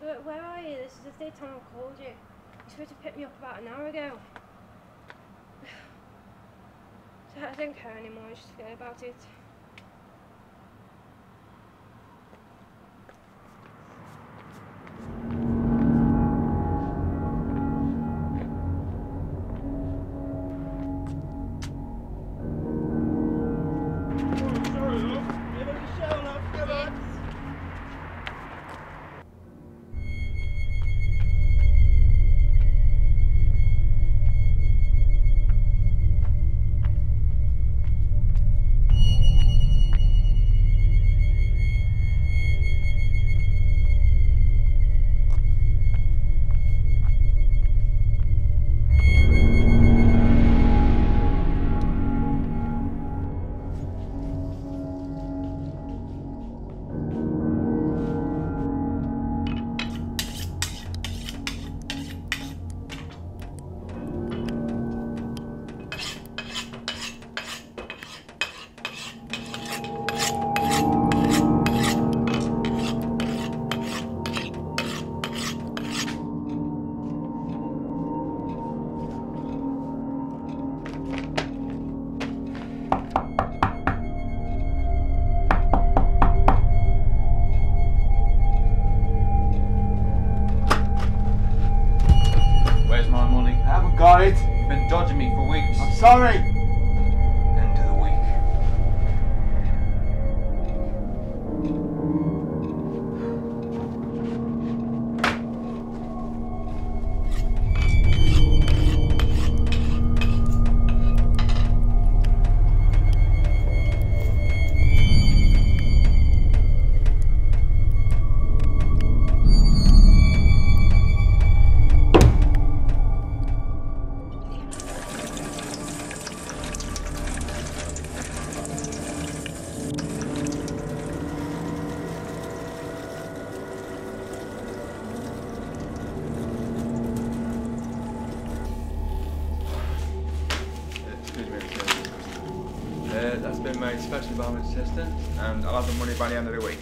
But where are you? This is the third time I've called you. You're supposed to pick me up about an hour ago. So I don't care anymore, I just forget about it. Been dodging me for weeks. I'm sorry. That's been made specially by my assistant, and I'll have the money by the end of the week.